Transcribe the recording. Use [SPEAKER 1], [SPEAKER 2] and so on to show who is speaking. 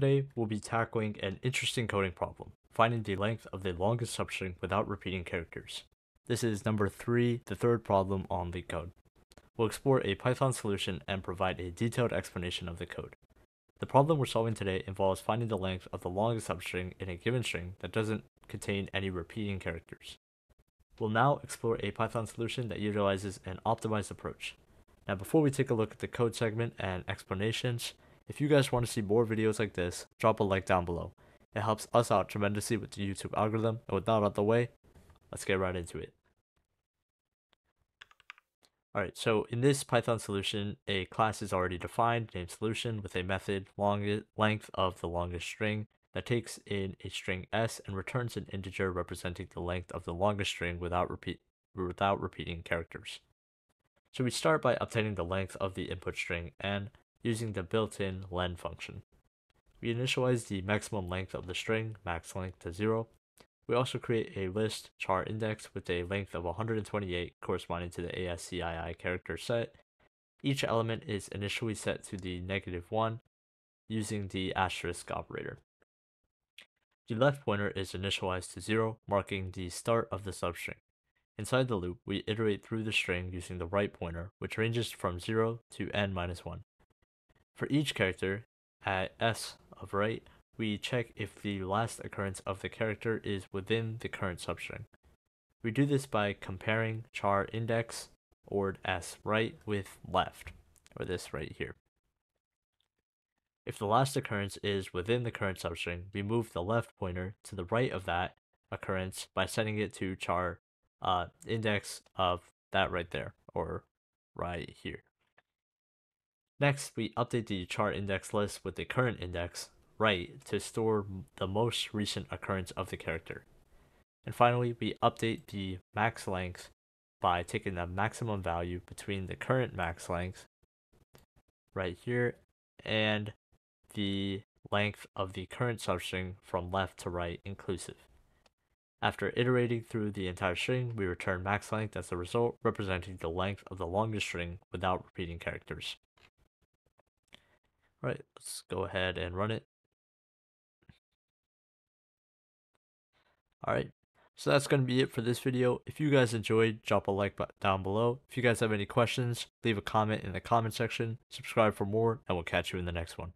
[SPEAKER 1] Today, we'll be tackling an interesting coding problem, finding the length of the longest substring without repeating characters. This is number three, the third problem on LeetCode. We'll explore a Python solution and provide a detailed explanation of the code. The problem we're solving today involves finding the length of the longest substring in a given string that doesn't contain any repeating characters. We'll now explore a Python solution that utilizes an optimized approach. Now before we take a look at the code segment and explanations, if you guys want to see more videos like this, drop a like down below. It helps us out tremendously with the YouTube algorithm, and with that out of the way, let's get right into it. Alright, so in this Python solution, a class is already defined named solution with a method long length of the longest string that takes in a string s and returns an integer representing the length of the longest string without repeat without repeating characters. So we start by obtaining the length of the input string and using the built-in len function. We initialize the maximum length of the string, max length to 0, we also create a list char index with a length of 128 corresponding to the ASCII character set. Each element is initially set to the negative 1 using the asterisk operator. The left pointer is initialized to 0, marking the start of the substring. Inside the loop, we iterate through the string using the right pointer, which ranges from 0 to n minus 1. For each character, at s of right, we check if the last occurrence of the character is within the current substring. We do this by comparing char index or s right with left, or this right here. If the last occurrence is within the current substring, we move the left pointer to the right of that occurrence by setting it to char uh, index of that right there, or right here. Next, we update the char index list with the current index right to store the most recent occurrence of the character. And finally, we update the max length by taking the maximum value between the current max length right here and the length of the current substring from left to right inclusive. After iterating through the entire string, we return max length as the result, representing the length of the longest string without repeating characters. Alright, let's go ahead and run it. Alright, so that's going to be it for this video. If you guys enjoyed, drop a like down below. If you guys have any questions, leave a comment in the comment section. Subscribe for more, and we'll catch you in the next one.